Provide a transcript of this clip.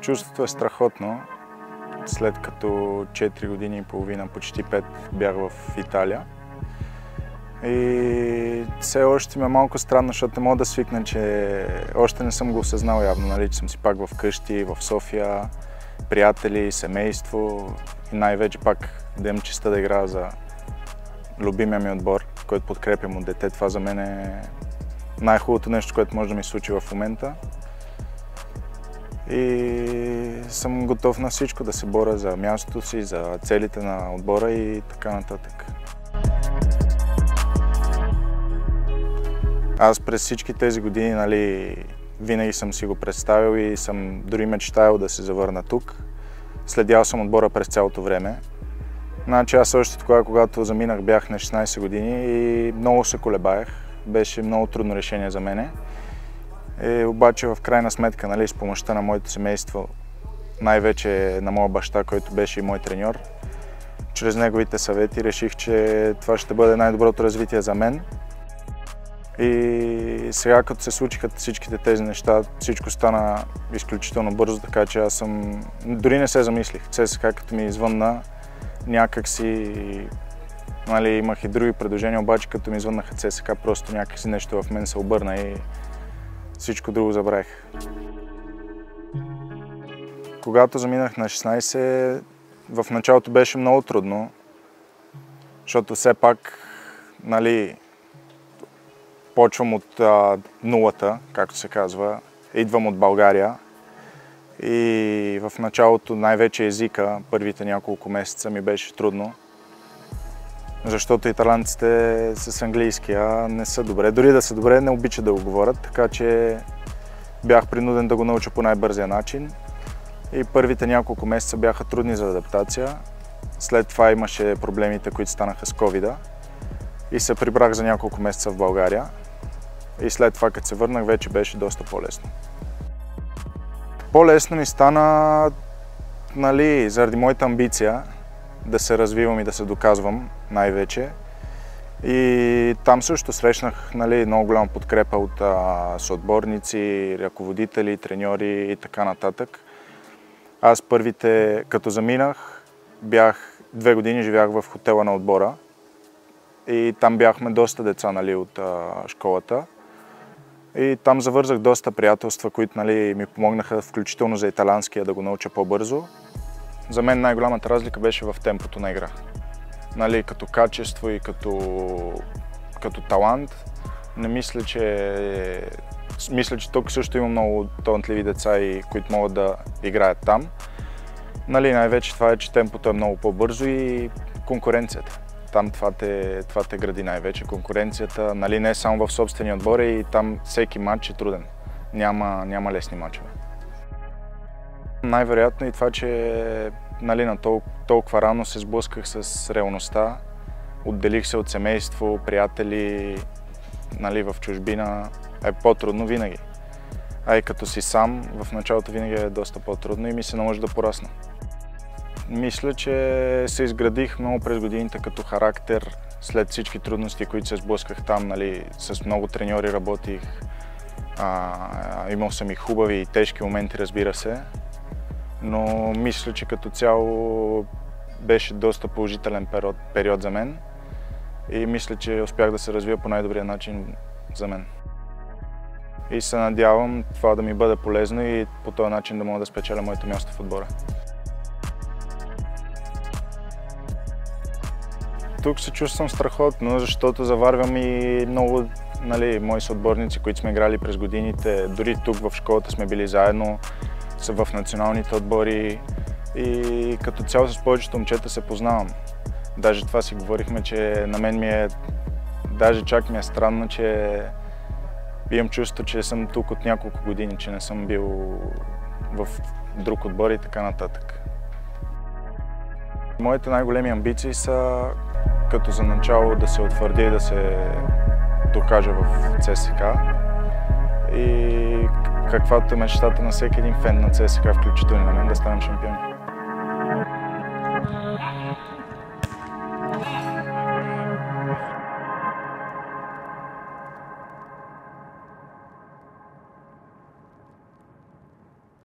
Чувството е страхотно. След като 4 години и половина, почти 5 бях в Италия. И все още ми е малко странно, защото не мога да свикна, че още не съм го осъзнал явно, нали, че съм си пак в къщи, в София, приятели, семейство и най-вече пак да имам честа да играя за любимия ми отбор, който подкрепям от дете. Това за мен е най-хубавото нещо, което може да ми случи в момента. И съм готов на всичко, да се боря за мястото си, за целите на отбора и така нататък. Аз през всички тези години нали, винаги съм си го представил и съм дори мечтаял да се завърна тук. Следял съм отбора през цялото време. Значи аз още тогава, когато заминах, бях на 16 години и много се колебаех. Беше много трудно решение за мене. Е, обаче в крайна сметка, нали, с помощта на моето семейство, най-вече на моя баща, който беше и мой треньор, чрез неговите съвети реших, че това ще бъде най-доброто развитие за мен. И сега, като се случиха всичките тези неща, всичко стана изключително бързо, така че аз съм... Дори не се замислих. ЦСКА, като ми извънна, някак си... Нали, имах и други предложения, обаче като ми извъннаха ЦСКА, просто някак си нещо в мен се обърна и всичко друго забравих. Когато заминах на 16, в началото беше много трудно, защото все пак, нали, почвам от а, нулата, както се казва. Идвам от България и в началото най-вече езика, първите няколко месеца ми беше трудно, защото италянците с английски, а не са добре. Дори да са добре, не обичат да го говорят, така че бях принуден да го науча по най-бързия начин. И първите няколко месеца бяха трудни за адаптация. След това имаше проблемите, които станаха с covid и се прибрах за няколко месеца в България. И след това, като се върнах, вече беше доста по-лесно. По-лесно ми стана нали, заради моята амбиция да се развивам и да се доказвам най-вече. И там също срещнах нали, много голяма подкрепа от а, съотборници, ръководители, треньори и така нататък. Аз първите, като заминах, бях две години живях в хотела на отбора и там бяхме доста деца нали, от а, школата. И там завързах доста приятелства, които нали, ми помогнаха включително за италянския да го науча по-бързо. За мен най-голямата разлика беше в темпото на игра. Нали, като качество и като, като талант. Не мисля, че мисля, че тук също има много талантливи деца, и, които могат да играят там. Нали, най-вече това е, че темпото е много по-бързо и конкуренцията. Там това те, това те гради най-вече, конкуренцията, нали, не само в собствения отбор, и там всеки матч е труден. Няма, няма лесни матчове. Най-вероятно и това, че нали, на толкова, толкова рано се сблъсках с реалността. Отделих се от семейство, приятели, нали, в чужбина. Е по-трудно винаги. А и като си сам, в началото винаги е доста по-трудно и ми се наложи да порасна. Мисля, че се изградих много през годините като характер, след всички трудности, които се сблъсках там, нали, с много треньори работих. А, имал съм и хубави и тежки моменти, разбира се, но мисля, че като цяло беше доста положителен период, период за мен и мисля, че успях да се развия по най-добрия начин за мен. И се надявам това да ми бъде полезно и по този начин да мога да спечеля моето място в отбора. Тук се чувствам страхотно, защото заварвам и много нали, мои съотборници, които сме играли през годините. Дори тук в школата сме били заедно, са в националните отбори и като цяло с повечето момчета се познавам. Даже това си говорихме, че на мен ми е, даже чак ми е странно, че имам чувство, че съм тук от няколко години, че не съм бил в друг отбор и така нататък. Моите най-големи амбиции са като за начало да се утвърди и да се докажа в ЦСК и каквато е мечтата на всеки един фен на ЦСК, включително на мен, да станем шампиони.